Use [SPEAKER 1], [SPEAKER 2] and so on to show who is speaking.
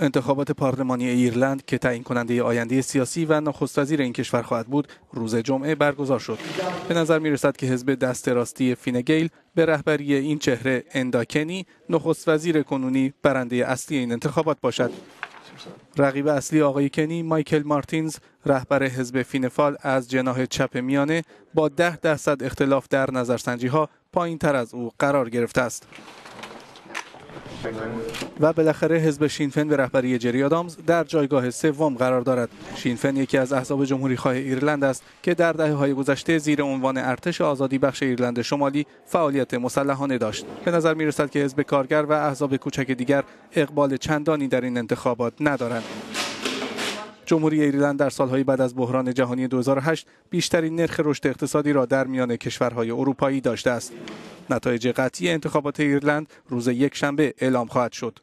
[SPEAKER 1] انتخابات پارلمانی ایرلند که تعیین کننده آینده سیاسی و نخست وزیر این کشور خواهد بود روز جمعه برگزار شد. به نظر می رسد که حزب دست راستی فین گیل به رهبری این چهره اندا کنی نخست وزیر کنونی برنده اصلی این انتخابات باشد. رقیب اصلی آقای کنی مایکل مارتینز رهبر حزب فینفال از جناح چپ میانه با ده درصد اختلاف در نظرسنجی ها پایین تر از او قرار گرفته است. و بالاخره حزب شینفن به رهبری جری آدامز در جایگاه سوم قرار دارد. شینفن یکی از احزاب جمهوری خواه ایرلند است که در دهه های گذشته زیر عنوان ارتش آزادی بخش ایرلند شمالی فعالیت مسلحانه داشت. به نظر می رسد که حزب کارگر و احزاب کوچک دیگر اقبال چندانی در این انتخابات ندارند. جمهوری ایرلند در سالهای بعد از بحران جهانی 2008 بیشترین نرخ رشد اقتصادی را در میان کشورهای اروپایی داشته است. نتایج قطعی انتخابات ایرلند روز یک شنبه اعلام خواهد شد.